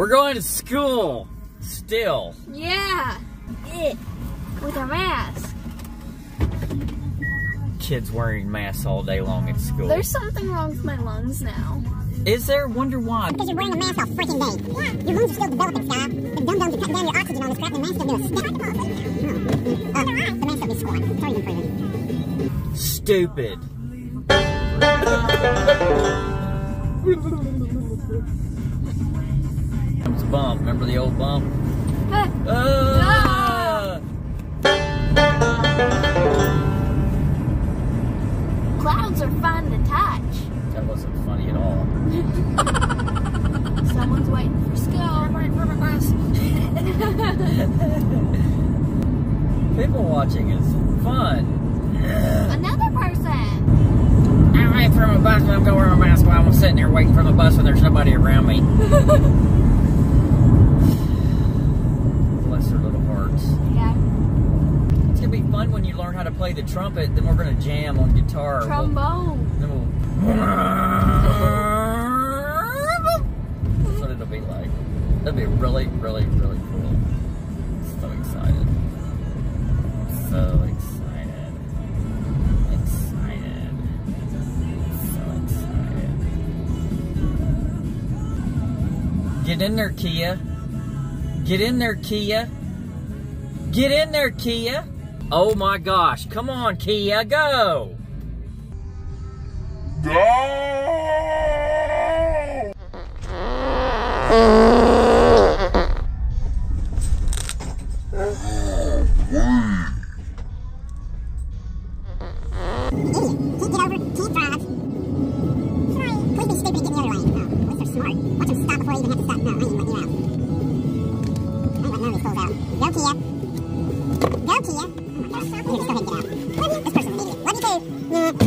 We're going to school. Still. Yeah. It. With our mask. Kids wearing masks all day long at school. There's something wrong with my lungs now. Is there? Wonder why? Because you're wearing a mask all freaking day. Yeah. Your lungs are still developing, Scott. The dum-dums are cutting down your oxygen on this crap, and the mask's still doing stick. Uh, the mask still be scoring. It's already improving. Stupid. Comes a bump. Remember the old bump? Ah! Clouds are fun to touch. That wasn't funny at all. Someone's waiting for school. People watching is fun. Another person. I'm waiting for my bus and I'm going to wear my mask while I'm sitting there waiting for the bus and there's nobody around me. Bless their little hearts. Yeah. It's gonna be fun when you learn how to play the trumpet. Then we're gonna jam on guitar. We'll- Trombone. then we'll. That's what it'll be like. That'd be really, really, really cool. So excited. So excited. Excited. So excited. Get in there, Kia. Get in there, Kia. Get in there, Kia. Oh my gosh. Come on, Kia. Go. Out. Go, Kia. Go, Kia. Yeah.